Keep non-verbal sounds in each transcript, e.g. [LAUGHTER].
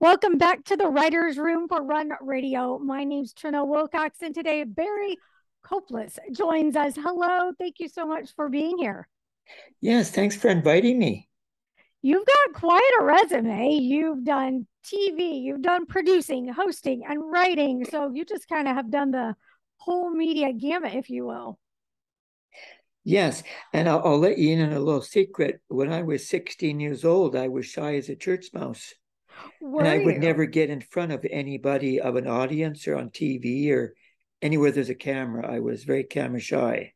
Welcome back to the Writer's Room for Run Radio. My name's Trina Wilcox, and today Barry Kopulos joins us. Hello, thank you so much for being here. Yes, thanks for inviting me. You've got quite a resume. You've done TV, you've done producing, hosting, and writing. So you just kind of have done the whole media gamut, if you will. Yes, and I'll, I'll let you in on a little secret. When I was 16 years old, I was shy as a church mouse. Were and I would you? never get in front of anybody of an audience or on TV or anywhere there's a camera. I was very camera shy.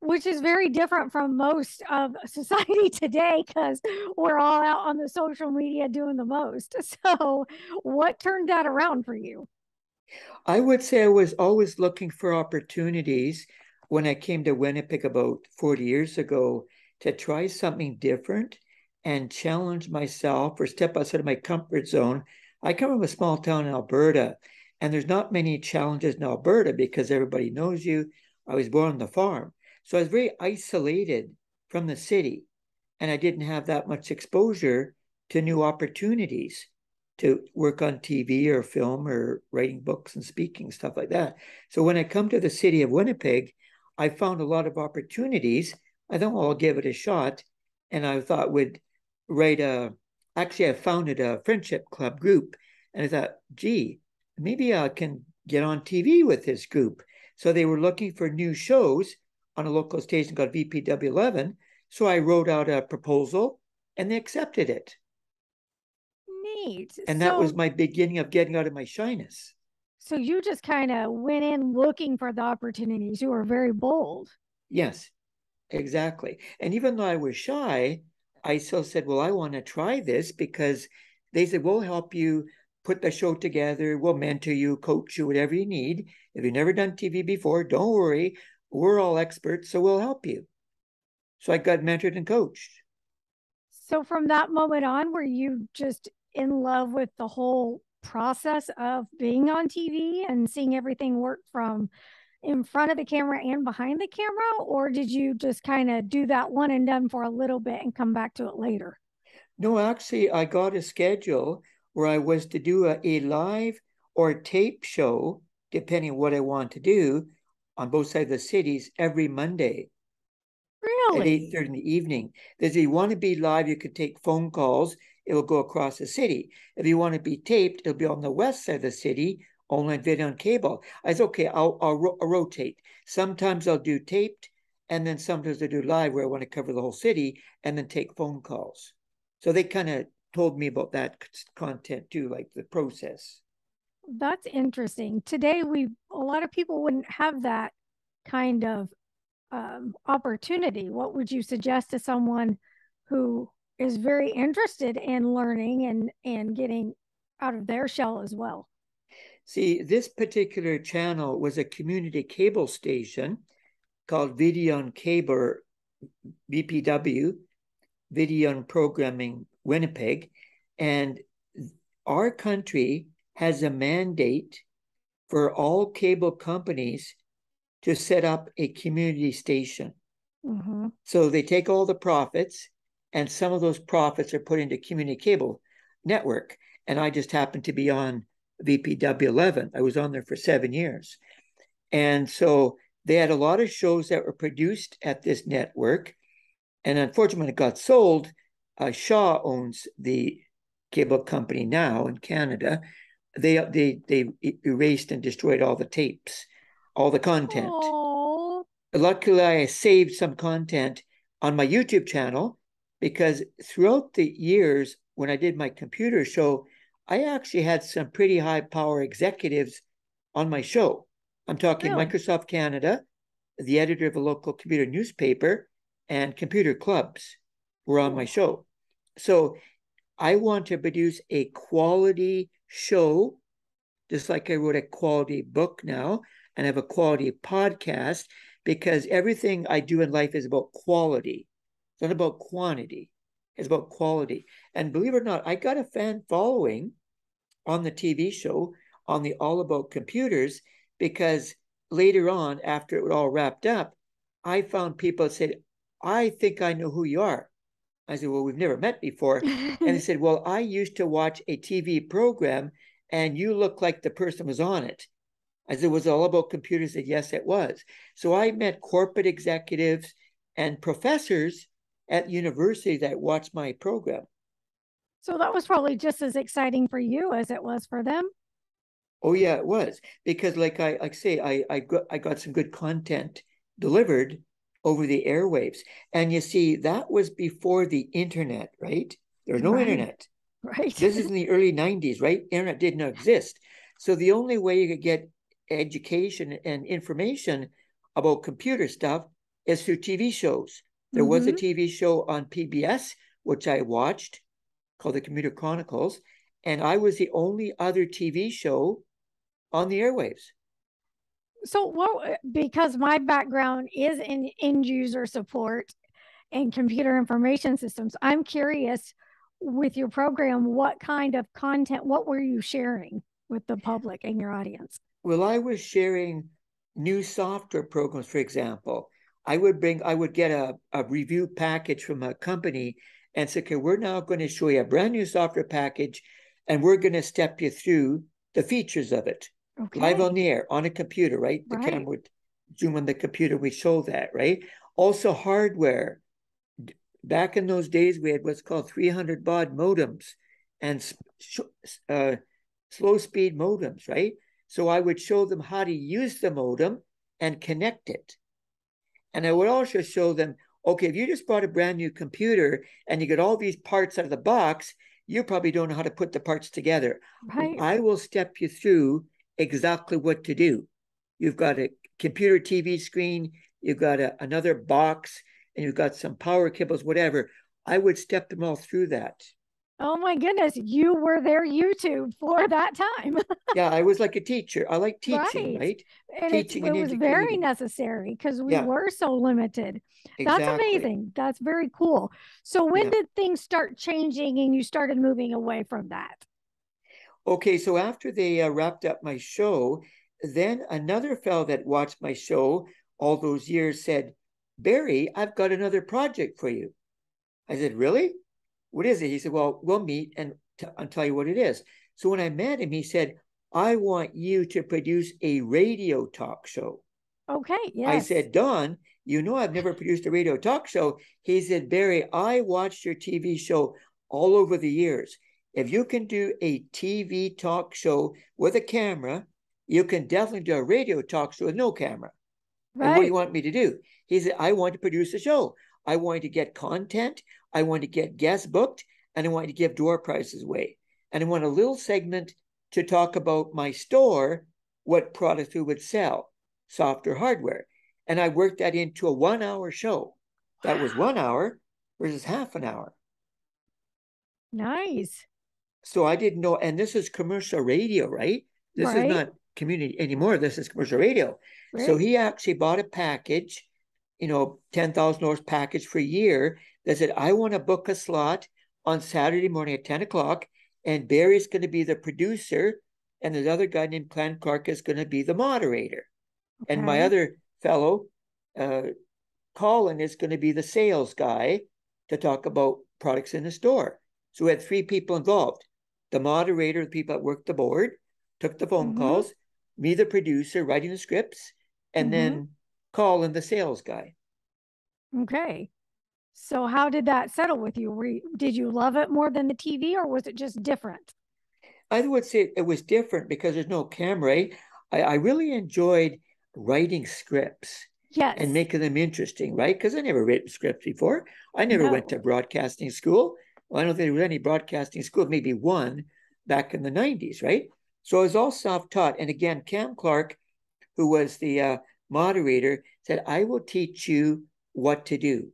which is very different from most of [LAUGHS] society today because we're all out on the social media doing the most. [LAUGHS] So, what turned that around for you? I would say I was always looking for opportunities when I came to Winnipeg about 40 years ago to try something different and challenge myself or step outside of my comfort zone. I come from a small town in Alberta, and there's not many challenges in Alberta because everybody knows you. I was born on the farm. So I was very isolated from the city, and I didn't have that much exposure to new opportunities to work on TV or film or writing books and speaking, stuff like that. So when I come to the city of Winnipeg, I found a lot of opportunities. I thought, well, I'll give it a shot. And I thought would write a, actually, I founded a friendship club group. And I thought, gee, maybe I can get on TV with this group. So they were looking for new shows on a local station called VPW 11. So I wrote out a proposal and they accepted it. Neat. And that was my beginning of getting out of my shyness. so you just kind of went in looking for the opportunities. You were very bold. Yes, exactly. And even though I was shy, I still said, Well, I want to try this because they said, We'll help you put the show together. We'll mentor you, coach you, whatever you need. If you've never done TV before, don't worry. We're all experts, so we'll help you. So I got mentored and coached. So from that moment on, were you just in love with the whole process of being on TV and seeing everything work from in front of the camera and behind the camera? Or did you just kind of do that one and done for a little bit and come back to it later? No, actually, I got a schedule where I was to do a, a live or tape show, depending on what I want to do, on both sides of the cities every Monday. Really? At Really? 8.30 in the evening. If you want to be live, you can take phone calls. It will go across the city. If you want to be taped, it'll be on the west side of the city, only on video and cable. I said, okay, I'll, I'll, ro- I'll rotate. Sometimes I'll do taped, and then sometimes I do live where I want to cover the whole city and then take phone calls. So they kind of told me about that content too, like the process. That's interesting. Today, we a lot of people wouldn't have that kind of um, opportunity. What would you suggest to someone who is very interested in learning and and getting out of their shell as well? See, this particular channel was a community cable station called Videon Cable VPW, Videon Programming Winnipeg. And our country has a mandate for all cable companies to set up a community station. hmm So they take all the profits, and some of those profits are put into community cable network. And I just happened to be on VPW 11. I was on there for seven years. And so they had a lot of shows that were produced at this network. And unfortunately, when it got sold, uh, Shaw owns the cable company now in Canada. They, they, they erased and destroyed all the tapes, all the content Oh, luckily I saved some content on my YouTube channel because throughout the years when I did my computer show, I actually had some pretty high power executives on my show. I'm talking? Microsoft Canada, the editor of a local computer newspaper, and computer clubs were on my show. So I want to produce a quality show, just like I wrote a quality book now and have a quality podcast because everything I do in life is about quality. It's not about quantity. It's about quality. And believe it or not, I got a fan following on the TV show on the All About Computers because later on, after it all wrapped up, I found people that said, I think I know who you are. I said, Well, we've never met before. and they [LAUGHS] said, Well, I used to watch a TV program and you look like the person was on it. I said, Was it all about computers? Said, Yes, it was. So I met corporate executives and professors at university that watched my program. So that was probably just as exciting for you as it was for them. Oh yeah, it was because, like I like say, I I got I got some good content delivered over the airwaves, and you see that was before the internet, right? There's no Right. internet. Right. This is in the early '90s, right? Internet didn't exist, so the only way you could get education and information about computer stuff is through TV shows. There was a Mhm. TV show on PBS which I watched called The Computer Chronicles, and I was the only other TV show on the airwaves. So, what, because my background is in end user support and computer information systems, I'm curious with your program, what kind of content, what were you sharing with the public and your audience? Well, I was sharing new software programs, for example. I would bring, I would get a, a review package from a company and say, okay, we're now going to show you a brand new software package and we're going to step you through the features of it Okay. live on the air on a computer, right? The Right. camera would zoom on the computer, we show that, right? Also, hardware. Back in those days, we had what's called 300 baud modems and uh, slow speed modems, right? So I would show them how to use the modem and connect it. And I would also show them, okay, if you just bought a brand new computer and you get all these parts out of the box, you probably don't know how to put the parts together. right. I will step you through exactly what to do. You've got a computer TV screen, you've got a, another box, and you've got some power cables, whatever. I would step them all through that. Oh my goodness, you were their YouTube for that time. [LAUGHS] Yeah, I was like a teacher. I like teaching, Right. right? and Teaching it and was very necessary because we Yeah. were so limited. That's amazing. That's very cool. So when Yeah. did things start changing and you started moving away from that? Okay, so after they uh, wrapped up my show, then another fellow that watched my show all those years said, Barry, I've got another project for you. I said, Really? What is it? He said, Well, we'll meet and t- I'll tell you what it is. So when I met him, he said, I want you to produce a radio talk show. Okay, yes. I said, Don, you know I've never produced a radio talk show. He said, Barry, I watched your TV show all over the years. If you can do a TV talk show with a camera, you can definitely do a radio talk show with no camera. And what do you want me to do? He said, I want to produce a show. I want to get content. I want to get guests booked, and I want to give door prizes away. And I want a little segment to talk about my store, what products we would sell, software, hardware. And I worked that into a one hour show. That was one hour versus half an hour. Nice. So I didn't know, and this is commercial radio, right? This Right. is not community anymore. This is commercial radio. Right. So he actually bought a package, you know, ten thousand dollars package for a year that said, I want to book a slot on Saturday morning at ten o'clock, and Barry's going to be the producer, and the other guy named Cam Clark is going to be the moderator, and my other fellow, uh, Colin, is going to be the sales guy to talk about products in the store. So we had three people involved: the moderator, the people that worked the board, took the phone Mhm. calls, me, the producer, writing the scripts, and Mhm. then Colin, the sales guy. Okay. So how did that settle with you? Were you, did you love it more than the TV or was it just different? I would say it was different because there's no camera. I, I really enjoyed writing scripts Yes. and making them interesting, right? Because I never written scripts before. I never went to broadcasting school. Well, I don't think there was any broadcasting school, maybe one back in the 90s, right? So I was all self taught. And again, Cam Clark, who was the uh, moderator, said, I will teach you what to do.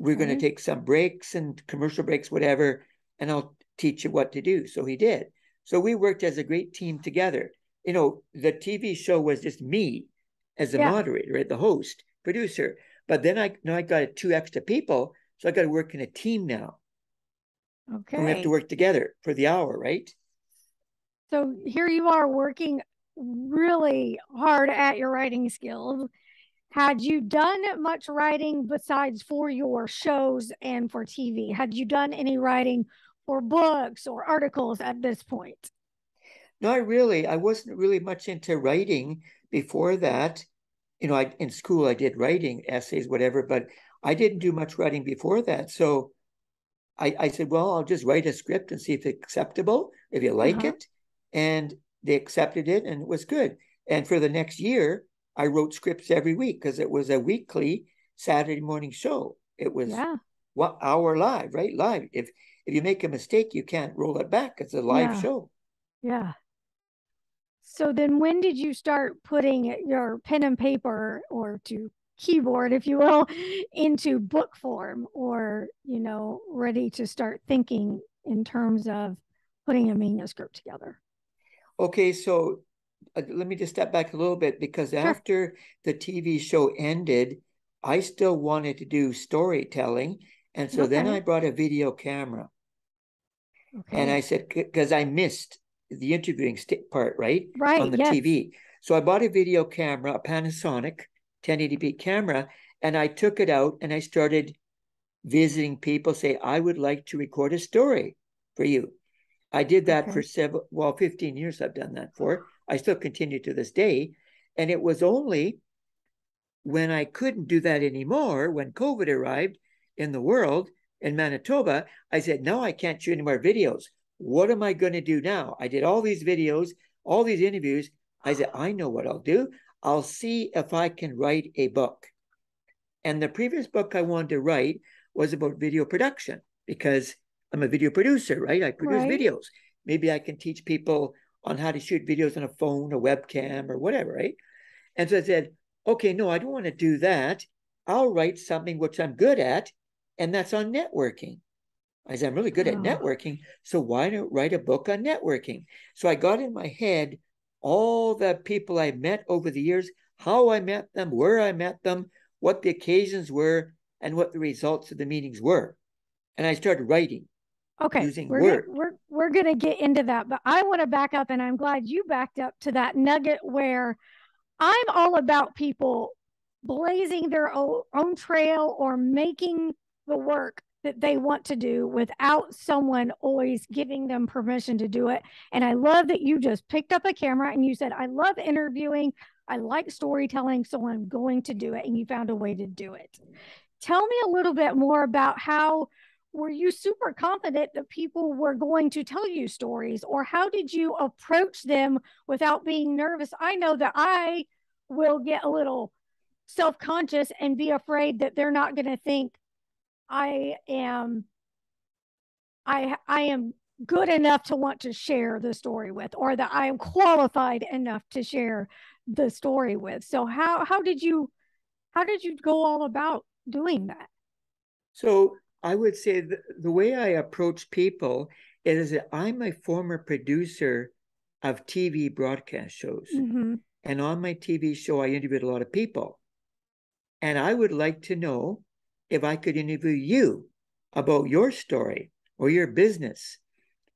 We're going to mm-hmm. take some breaks and commercial breaks, whatever, and I'll teach you what to do. So he did. So we worked as a great team together. You know, the TV show was just me as the Yeah. moderator, right? the host, producer. But then I now I got two extra people, so I got to work in a team now. Okay. And we have to work together for the hour, right? So here you are working really hard at your writing skills Had you done much writing besides for your shows and for TV? Had you done any writing for books or articles at this point? Not really. I wasn't really much into writing before that. You know, I in school I did writing, essays, whatever, but I didn't do much writing before that. So I, I said, well, I'll just write a script and see if it's acceptable, if you like uh-huh. it. And they accepted it and it was good. And for the next year, I wrote scripts every week because it was a weekly Saturday morning show. It was yeah. one hour live, right? Live. If if you make a mistake, you can't roll it back. It's a live yeah. show. Yeah. So then when did you start putting your pen and paper or to keyboard, if you will, into book form or, you know, ready to start thinking in terms of putting a manuscript together? Okay, so uh, let me just step back a little bit because sure. after the TV show ended, I still wanted to do storytelling. And so okay. then I brought a video camera. Okay. And I said, because I missed the interviewing part, right? Right. On the yes. TV. So I bought a video camera, a Panasonic 1080p camera, and I took it out and I started visiting people, say, I would like to record a story for you. I did that okay. for several, well, 15 years I've done that for. I still continue to this day. And it was only when I couldn't do that anymore, when COVID arrived in the world in Manitoba, I said, no, I can't shoot any more videos. What am I going to do now? I did all these videos, all these interviews. I said, I know what I'll do. I'll see if I can write a book. And the previous book I wanted to write was about video production because I'm a video producer, right? I produce right. videos. Maybe I can teach people on how to shoot videos on a phone, a webcam, or whatever, right? And so I said, okay, no, I don't want to do that. I'll write something which I'm good at, and that's on networking. I said, I'm really good oh. at ah. networking. So why not write a book on networking? So I got in my head all the people I met over the years, how I met them, where I met them, what the occasions were, and what the results of the meetings were. And I started writing. Okay, we're. Gonna, we're we're gonna get into that, but I want to back up, and I'm glad you backed up to that nugget where I'm all about people blazing their own, own trail or making the work that they want to do without someone always giving them permission to do it. And I love that you just picked up a camera and you said, I love interviewing. I like storytelling, so I'm going to do it. And you found a way to do it. Tell me a little bit more about how were you super confident that people were going to tell you stories or how did you approach them without being nervous? I know that I will get a little self-conscious and be afraid that they're not going to think I am I I am good enough to want to share the story with or that I am qualified enough to share the story with. So how how did you how did you go all about doing that? So I would say the, the way I approach people is that I'm a former producer of TV broadcast shows. Mm-hmm. And on my TV show, I interviewed a lot of people. And I would like to know if I could interview you about your story or your business.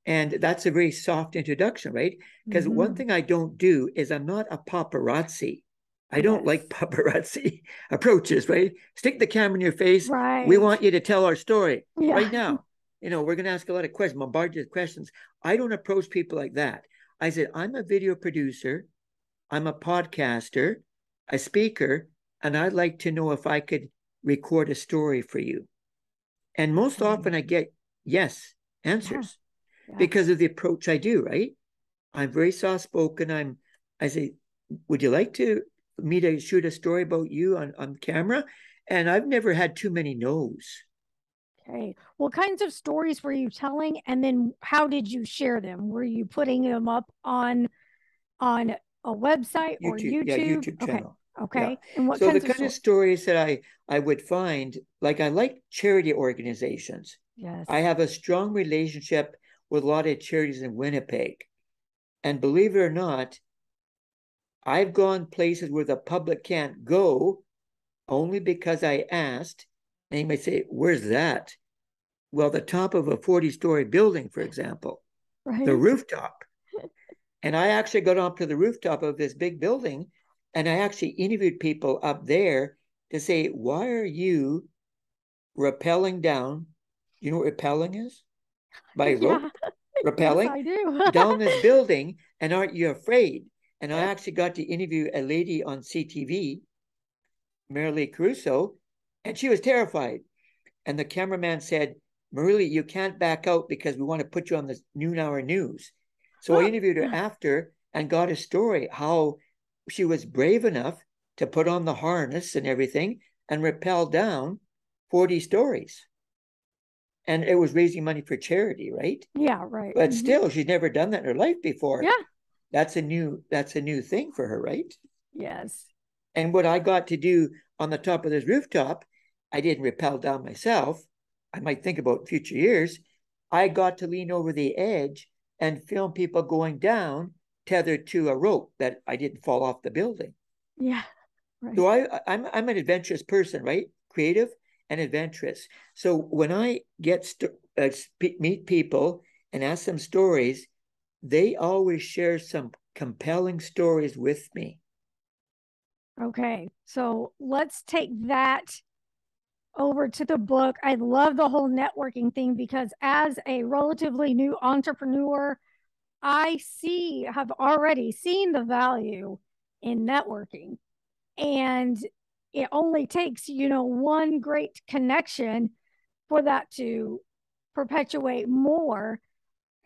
And that's a very soft introduction, right? Because mm-hmm. one thing I don't do is I'm not a paparazzi. I don't yes. like paparazzi [LAUGHS] approaches, right? Stick the camera in your face. Right. We want you to tell our story yeah. right now. You know, we're going to ask a lot of questions, bombard you with questions. I don't approach people like that. I said, I'm a video producer, I'm a podcaster, a speaker, and I'd like to know if I could record a story for you. And most mm-hmm. often I get yes answers yeah. Yeah. because of the approach I do, right? I'm very soft spoken. I'm I say, would you like to me to shoot a story about you on, on camera? And I've never had too many no's. Okay. What kinds of stories were you telling? And then how did you share them? Were you putting them up on on a website YouTube, or YouTube? Yeah, YouTube channel. Okay. Okay. Yeah. And what so kinds the kind of, stories that I I would find, like I like charity organizations. Yes. I have a strong relationship with a lot of charities in Winnipeg. And believe it or not, I've gone places where the public can't go only because I asked. And you may say, Where's that? Well, the top of a 40 story building, for example, right. the rooftop. [LAUGHS] and I actually got up to the rooftop of this big building And I actually interviewed people up there to say, why are you rappelling down? You know what rappelling is? By [LAUGHS] rope? [LAUGHS] Yeah. Rappelling? Yes, down this building, and aren't you afraid? And I actually got to interview a lady on CTV, Marilee Caruso, and she was terrified. And the cameraman said, Marilee, you can't back out because we want to put you on the noon hour news. So I interviewed her after and got a story how she was brave enough to put on the harness and everything and rappel down 40 stories. And it was raising money for charity, right? Yeah, right. But mm-hmm. still, she's never done that in her life before. Yeah. That's a new that's a new thing for her, right? Yes. And what I got to do on the top of this rooftop, I didn't rappel down myself. I might think about future years. I got to lean over the edge and film people going down tethered to a rope that I didn't fall off the building. Yeah. Right. So I I'm I'm an adventurous person, right? Creative and adventurous. So when I get st- uh, meet people and ask them stories, they always share some compelling stories with me. Okay, so let's take that over to the book. I love the whole networking thing because as a relatively new entrepreneur, I see, have already seen the value in networking. And it only takes, you know, one great connection for that to perpetuate more.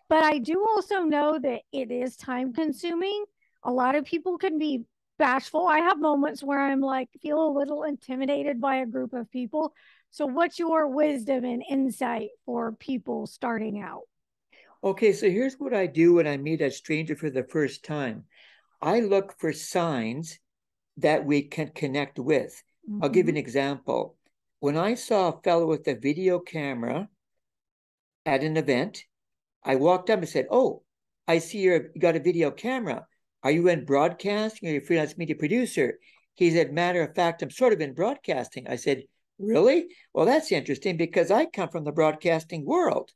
But I do also know that it is time consuming. A lot of people can be bashful. I have moments where I'm like, feel a little intimidated by a group of people. So, what's your wisdom and insight for people starting out? Okay, so here's what I do when I meet a stranger for the first time I look for signs that we can connect with. Mm-hmm. I'll give an mm-hmm. example. When I saw a fellow with a video camera at an event, I walked up and said, Oh, I see you got a video camera. Are you in broadcasting or are you a freelance media producer? He said, Matter of fact, I'm sort of in broadcasting. I said, Really? Well, that's interesting because I come from the broadcasting world.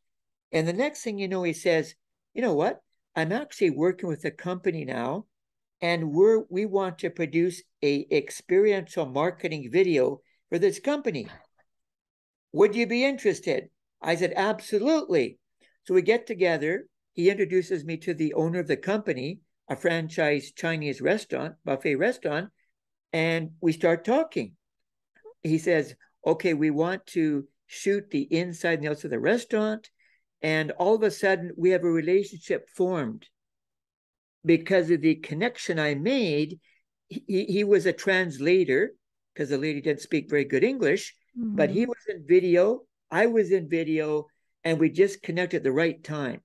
And the next thing you know, he says, You know what? I'm actually working with a company now and we're we want to produce a experiential marketing video for this company would you be interested i said absolutely so we get together he introduces me to the owner of the company a franchise chinese restaurant buffet restaurant and we start talking he says okay we want to shoot the inside and the outside of the restaurant and all of a sudden we have a relationship formed because of the connection I made. He, he was a translator because the lady didn't speak very good English, mm-hmm. but he was in video. I was in video, and we just connected at the right time.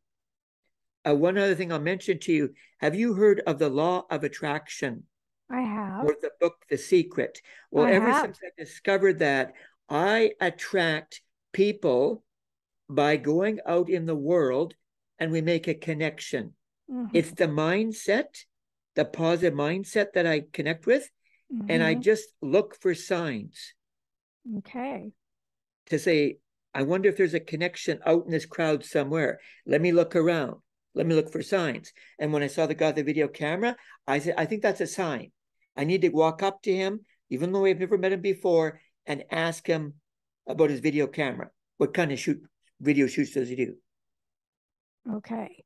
Uh, one other thing I'll mention to you have you heard of the law of attraction? I have. Or the book, The Secret? Well, I ever have. since I discovered that, I attract people by going out in the world and we make a connection. Mm-hmm. It's the mindset, the positive mindset that I connect with. Mm-hmm. And I mm-hmm. just look for signs. Okay. To say, I wonder if there's a connection out in this crowd somewhere. Let me look around. Let me look for signs. And when I saw the guy with the video camera, I said, I think that's a sign. I need to walk up to him, even though I've never met him before, and ask him about his video camera. What kind of shoot video shoots does he do? Okay.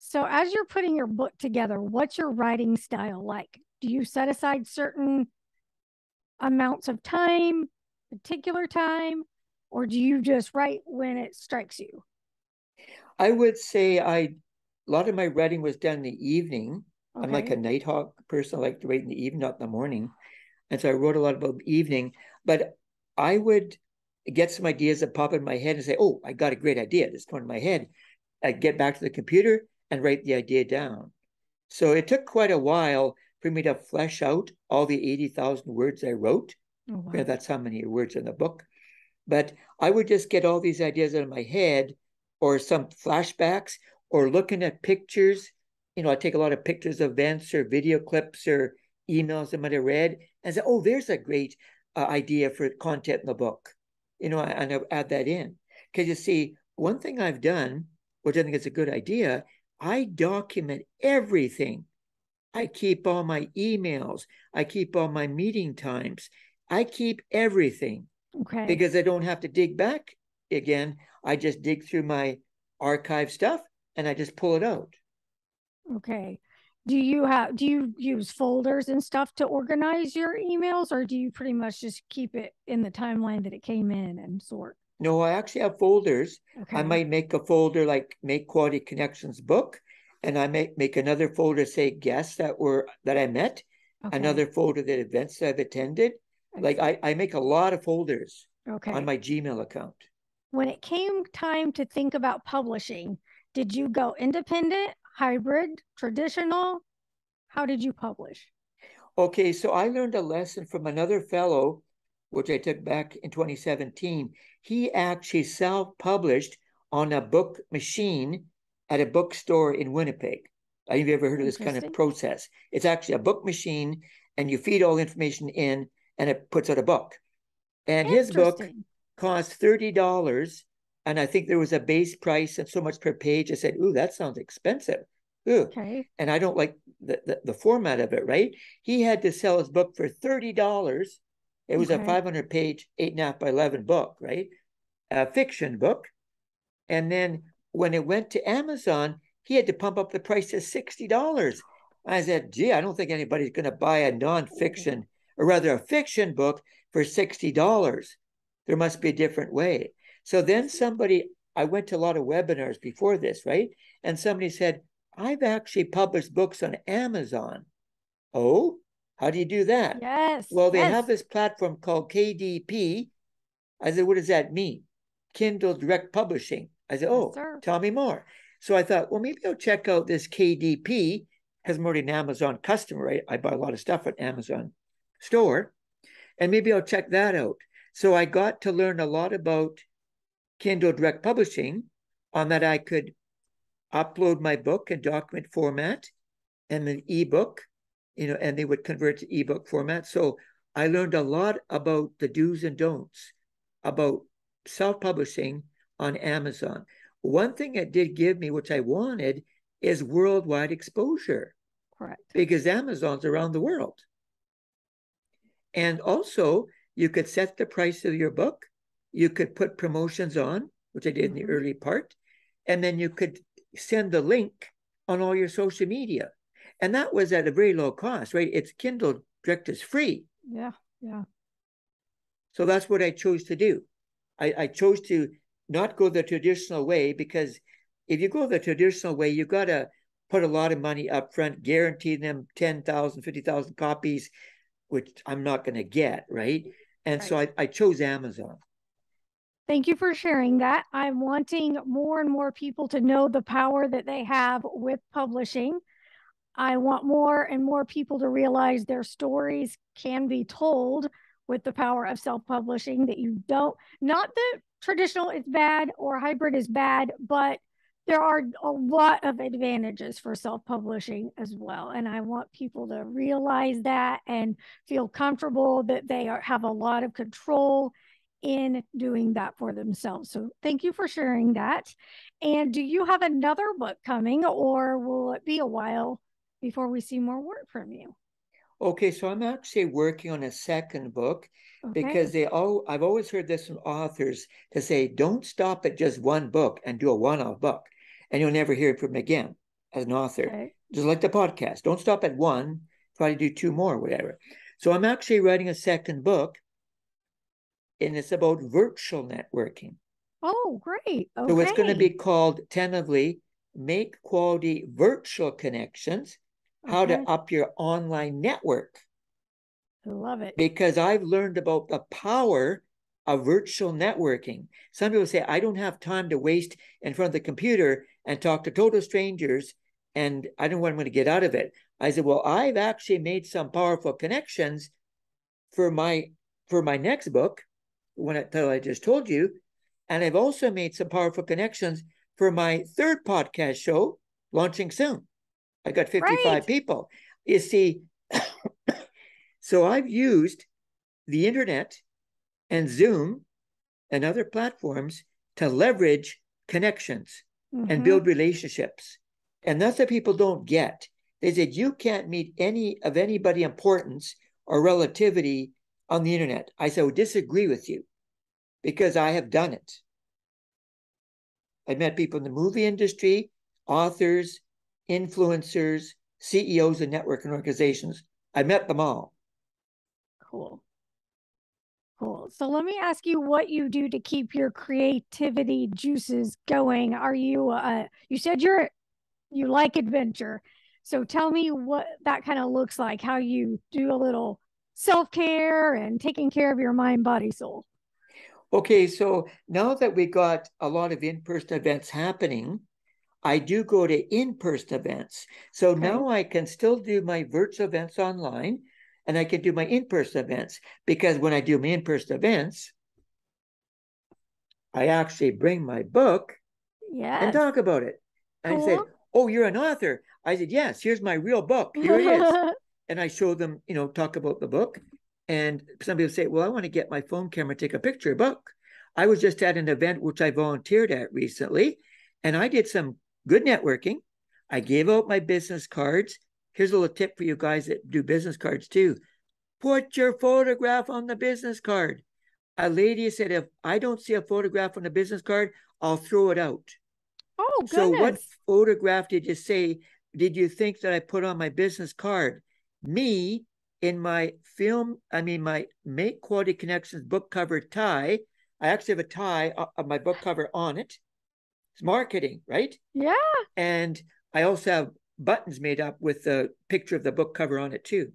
So, as you're putting your book together, what's your writing style like? Do you set aside certain amounts of time, particular time, or do you just write when it strikes you? I would say I a lot of my writing was done in the evening. Okay. I'm like a nighthawk person. I like to write in the evening, not in the morning. And so I wrote a lot about the evening. But I would get some ideas that pop in my head and say, "Oh, I got a great idea. This one in my head." I get back to the computer and write the idea down. So it took quite a while for me to flesh out all the 80,000 words I wrote. Oh, wow. yeah, that's how many words in the book. But I would just get all these ideas out of my head or some flashbacks or looking at pictures. You know, I take a lot of pictures of events or video clips or emails I might have read and say, oh, there's a great uh, idea for content in the book. You know, and I add that in. Because you see, one thing I've done, which I think is a good idea, I document everything I keep all my emails. I keep all my meeting times. I keep everything. Okay. Because I don't have to dig back again. I just dig through my archive stuff and I just pull it out. Okay. Do you have do you use folders and stuff to organize your emails or do you pretty much just keep it in the timeline that it came in and sort? No, I actually have folders. Okay. I might make a folder like make quality connections book and I make make another folder say guests that were that I met, okay. another folder that events that I've attended. Like I, I make a lot of folders okay. on my Gmail account. When it came time to think about publishing, did you go independent, hybrid, traditional? How did you publish? Okay, so I learned a lesson from another fellow, which I took back in 2017. He actually self published on a book machine at a bookstore in Winnipeg. Have you ever heard of this kind of process? It's actually a book machine, and you feed all information in, and it puts out a book. And his book cost thirty dollars, and I think there was a base price and so much per page. I said, "Ooh, that sounds expensive." Ooh. Okay. And I don't like the, the, the format of it. Right? He had to sell his book for thirty dollars. It was okay. a five hundred page, eight and a half by eleven book, right? A fiction book. And then when it went to Amazon, he had to pump up the price to $60. I said, gee, I don't think anybody's going to buy a nonfiction, or rather a fiction book for $60. There must be a different way. So then somebody, I went to a lot of webinars before this, right? And somebody said, I've actually published books on Amazon. Oh, how do you do that? Yes. Well, they yes. have this platform called KDP. I said, what does that mean? Kindle Direct Publishing. I said, oh, yes, tell me more. So I thought, well, maybe I'll check out this KDP because I'm already an Amazon customer. Right? I buy a lot of stuff at Amazon store, and maybe I'll check that out. So I got to learn a lot about Kindle Direct Publishing on that I could upload my book in document format and an ebook, you know, and they would convert to ebook format. So I learned a lot about the do's and don'ts about self-publishing on Amazon. One thing it did give me, which I wanted, is worldwide exposure. Correct. Because Amazon's around the world. And also, you could set the price of your book. You could put promotions on, which I did in the mm-hmm. early part. And then you could send the link on all your social media. And that was at a very low cost, right? It's Kindle Direct is free. Yeah, yeah. So that's what I chose to do. I, I chose to not go the traditional way because if you go the traditional way, you got to put a lot of money up front, guarantee them 10,000, 50,000 copies, which I'm not going to get, right? And right. so I, I chose Amazon. Thank you for sharing that. I'm wanting more and more people to know the power that they have with publishing. I want more and more people to realize their stories can be told with the power of self publishing, that you don't, not that traditional is bad or hybrid is bad, but there are a lot of advantages for self publishing as well. And I want people to realize that and feel comfortable that they are, have a lot of control in doing that for themselves. So thank you for sharing that. And do you have another book coming or will it be a while before we see more work from you? Okay, so I'm actually working on a second book okay. because they all I've always heard this from authors to say don't stop at just one book and do a one-off book, and you'll never hear from again as an author. Okay. Just like the podcast, don't stop at one. Try to do two more, whatever. So I'm actually writing a second book, and it's about virtual networking. Oh, great! Okay. So it's going to be called tentatively "Make Quality Virtual Connections." how okay. to up your online network. I love it. Because I've learned about the power of virtual networking. Some people say, I don't have time to waste in front of the computer and talk to total strangers, and I don't know what I'm going to get out of it. I said, Well, I've actually made some powerful connections for my for my next book, one that I just told you. And I've also made some powerful connections for my third podcast show launching soon. I got 55 right. people. You see, [COUGHS] so I've used the internet and Zoom and other platforms to leverage connections mm-hmm. and build relationships. And that's what people don't get. They said, You can't meet any of anybody importance or relativity on the internet. I said, I disagree with you because I have done it. I met people in the movie industry, authors, influencers, CEOs of networking organizations. I met them all. Cool. Cool. So let me ask you what you do to keep your creativity juices going. Are you uh you said you're you like adventure. So tell me what that kind of looks like, how you do a little self-care and taking care of your mind, body, soul. Okay, so now that we got a lot of in-person events happening, I do go to in-person events. So okay. now I can still do my virtual events online and I can do my in-person events because when I do my in-person events, I actually bring my book yes. and talk about it. And cool. I said, Oh, you're an author. I said, Yes, here's my real book. Here it is. [LAUGHS] and I show them, you know, talk about the book. And some people say, Well, I want to get my phone camera, take a picture of book. I was just at an event which I volunteered at recently, and I did some good networking. I gave out my business cards Here's a little tip for you guys that do business cards too. Put your photograph on the business card. A lady said, if I don't see a photograph on the business card, I'll throw it out. Oh, goodness. So, what photograph did you say? Did you think that I put on my business card? Me in my film, I mean, my Make Quality Connections book cover tie. I actually have a tie uh, of my book cover on it. It's marketing, right? Yeah. And I also have buttons made up with the picture of the book cover on it too.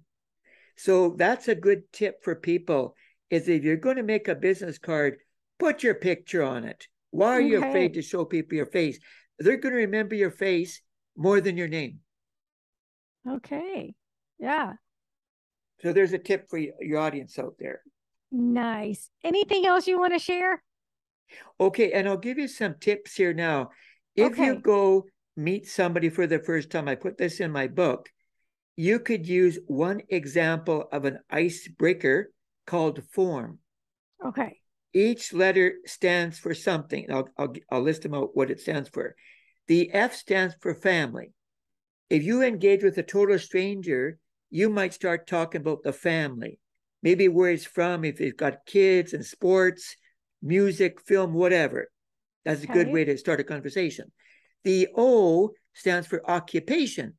So that's a good tip for people is if you're going to make a business card, put your picture on it. Why are okay. you afraid to show people your face? They're going to remember your face more than your name. Okay. Yeah. So there's a tip for your audience out there. Nice. Anything else you want to share? Okay, and I'll give you some tips here now. If okay. you go meet somebody for the first time, I put this in my book. You could use one example of an icebreaker called form. Okay. Each letter stands for something. I'll, I'll, I'll list them out what it stands for. The F stands for family. If you engage with a total stranger, you might start talking about the family, maybe where he's from, if he's got kids and sports, music, film, whatever. That's a okay. good way to start a conversation. The O stands for occupation.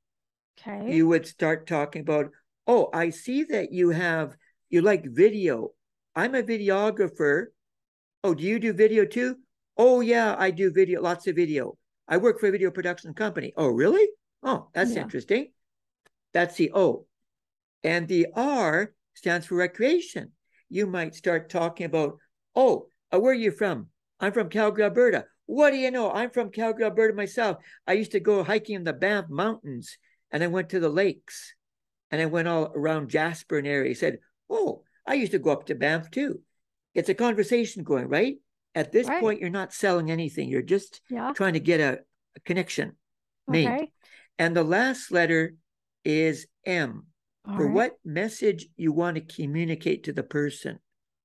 Okay. You would start talking about, oh, I see that you have, you like video. I'm a videographer. Oh, do you do video too? Oh, yeah, I do video, lots of video. I work for a video production company. Oh, really? Oh, that's yeah. interesting. That's the O. And the R stands for recreation. You might start talking about, oh, uh, where are you from? I'm from Calgary, Alberta. What do you know? I'm from Calgary, Alberta myself. I used to go hiking in the Banff Mountains and I went to the lakes and I went all around Jasper and area. He said, Oh, I used to go up to Banff too. It's a conversation going, right? At this right. point, you're not selling anything. You're just yeah. trying to get a, a connection made. Okay. And the last letter is M all for right. what message you want to communicate to the person.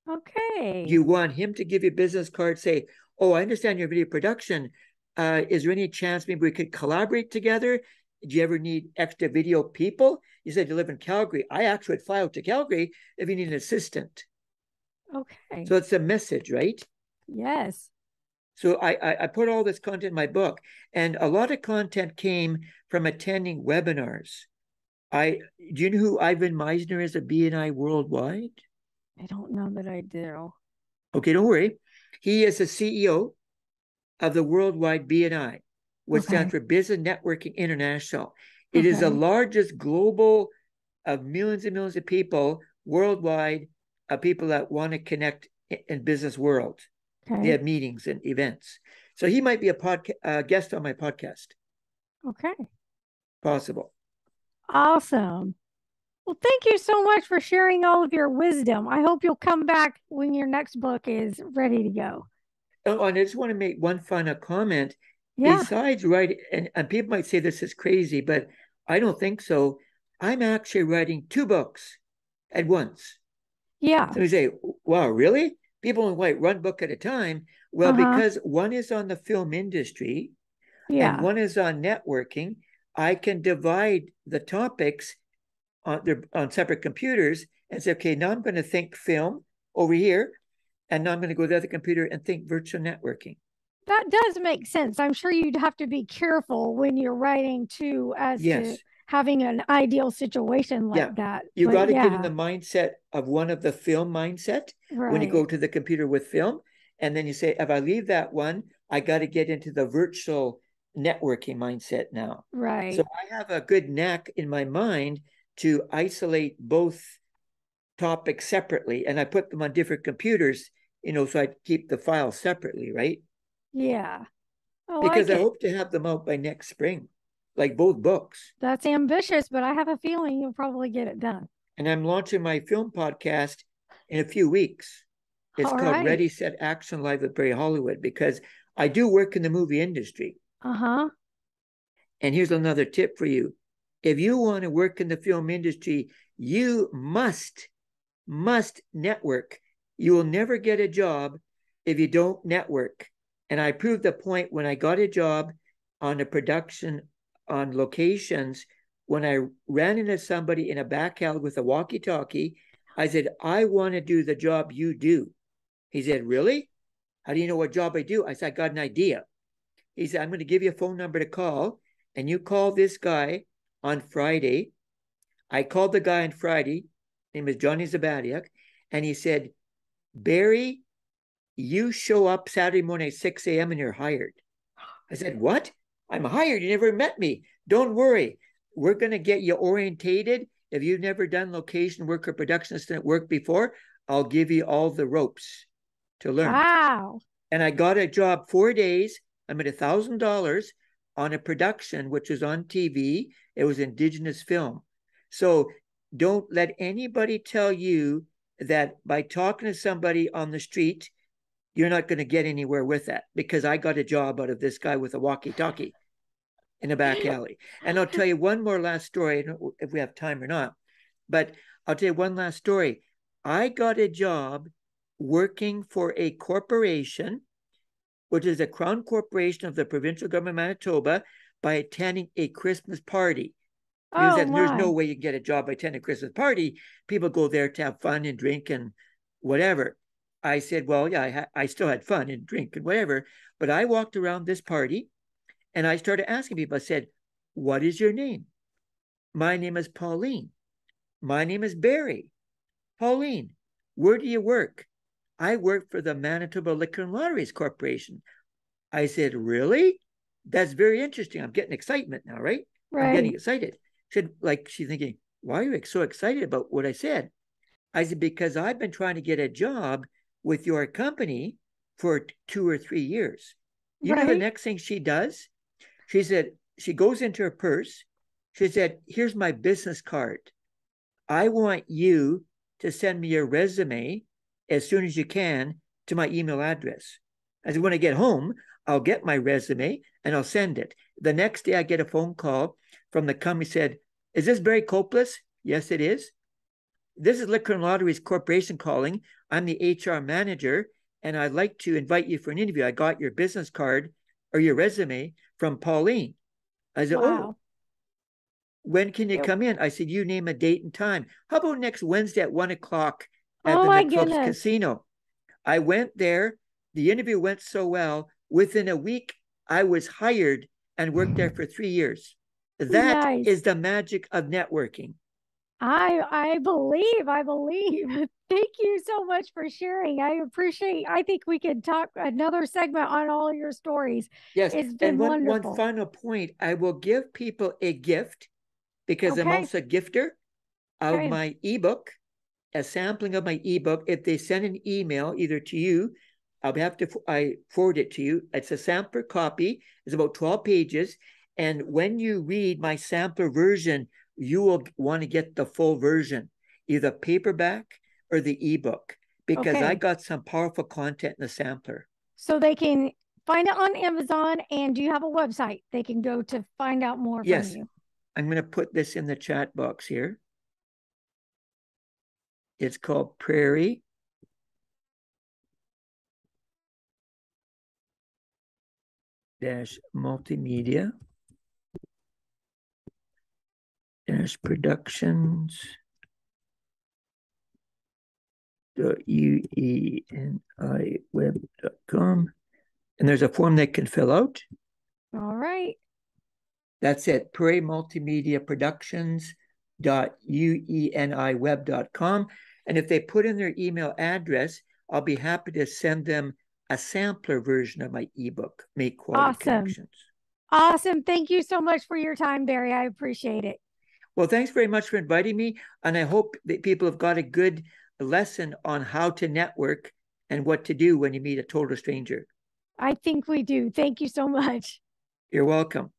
Okay. You want him to give you a business card, say, oh, I understand your video production. Uh, is there any chance maybe we could collaborate together? Do you ever need extra video people? You said you live in Calgary. I actually would fly out to Calgary if you need an assistant. Okay. So it's a message, right? Yes. So I, I, I put all this content in my book, and a lot of content came from attending webinars. I do you know who Ivan Misner is at BNI Worldwide? I don't know that I do. Okay, don't worry. He is the CEO of the Worldwide BNI, which okay. stands for Business Networking International. It okay. is the largest global of millions and millions of people worldwide, of people that want to connect in business world. Okay. They have meetings and events. So he might be a podcast uh, guest on my podcast. Okay. Possible. Awesome. Well, thank you so much for sharing all of your wisdom. I hope you'll come back when your next book is ready to go. Oh, and I just want to make one final comment. Yeah. Besides writing, and, and people might say this is crazy, but I don't think so. I'm actually writing two books at once. Yeah. So you say, wow, really? People only write one book at a time. Well, uh-huh. because one is on the film industry yeah. and one is on networking. I can divide the topics on their on separate computers and say, okay, now I'm going to think film over here, and now I'm going to go to the other computer and think virtual networking. That does make sense. I'm sure you'd have to be careful when you're writing too, as Yes. to having an ideal situation like Yeah. that. You got to get in the mindset of one of the film mindset right. when you go to the computer with film. And then you say, if I leave that one, I got to get into the virtual networking mindset now. right. So I have a good knack in my mind to isolate both topics separately and I put them on different computers, you know, so I keep the files separately, right? yeah. I Because like I it. hope to have them out by next spring, like both books. That's ambitious, but I have a feeling you'll probably get it done. And I'm launching my film podcast in a few weeks. It's All called right. Ready, Set, Action Live at Barry Hollywood because I do work in the movie industry. Uh huh. And here's another tip for you. If you want to work in the film industry, you must, must network. You will never get a job if you don't network. And I proved the point when I got a job on a production on locations. When I ran into somebody in a back alley with a walkie talkie, I said, I want to do the job you do. He said, Really? How do you know what job I do? I said, I got an idea. He said, I'm going to give you a phone number to call, and you call this guy on Friday. I called the guy on Friday, name is Johnny Zabadiak, and he said, Barry, you show up Saturday morning at 6 a.m. and you're hired. I said, What? I'm hired. You never met me. Don't worry. We're going to get you orientated. If you've never done location work or production assistant work before, I'll give you all the ropes to learn Wow. and I got a job four days. I made a thousand dollars on a production which was on TV. It was indigenous film. So don't let anybody tell you that by talking to somebody on the street, you're not going to get anywhere with that because I got a job out of this guy with a walkie-talkie in a back alley. And I'll tell you one more last story. If we have time or not, but I'll tell you one last story. I got a job working for a corporation, which is a crown corporation of the provincial government of Manitoba, by attending a Christmas party. Oh, that there's no way you can get a job by attending a Christmas party. People go there to have fun and drink and whatever. I said, well, yeah, I, ha- I still had fun and drink and whatever. But I walked around this party and I started asking people, I said, what is your name? My name is Pauline. My name is Barry. Pauline, where do you work? I work for the Manitoba Liquor and Lotteries Corporation. I said, Really? That's very interesting. I'm getting excitement now, right? I'm getting excited. She said, like she's thinking, why are you so excited about what I said? I said, because I've been trying to get a job with your company for two or three years. You know the next thing she does? She said, she goes into her purse. She said, here's my business card. I want you to send me your resume as soon as you can to my email address. I said, when I get home, I'll get my resume and I'll send it. The next day, I get a phone call from the company said, Is this Barry Kopulos? Yes, it is. This is Liquor and Lotteries Corporation calling. I'm the HR manager, and I'd like to invite you for an interview. I got your business card or your resume from Pauline. I said, Oh, when can you Yep. come in? I said, You name a date and time. How about next Wednesday at one o'clock at Oh the my goodness. Casino? I went there. The interview went so well. Within a week, I was hired and worked there for three years. That is Nice. the magic of networking. I I believe, I believe. [LAUGHS] Thank you so much for sharing. I appreciate. I think we could talk another segment on all your stories. Yes. It's been And one, one final point I will give people a gift because I'm also a gifter of Okay. my ebook, a sampling of my ebook. If they send an email either to you, I'll have to I forward it to you. It's a sampler copy. It's about 12 pages. And when you read my sampler version, you will want to get the full version, either paperback or the ebook, because I got some powerful content in the sampler. So they can find it on Amazon. And do you have a website they can go to find out more Yes. from you? I'm going to put this in the chat box here. It's called Prairie. Dash multimedia. Dennis Productions. dot u e n i web.com and there's a form they can fill out. All right. that's it. Prairie multimedia productions dot ueni web.com and if they put in their email address i'll be happy to send them a sampler version of my ebook make quality Awesome. connections Awesome. Thank you so much for your time, Barry. I appreciate it. well thanks very much for inviting me and i hope that people have got a good lesson on how to network and what to do when you meet a total stranger I think we do. Thank you so much. you're welcome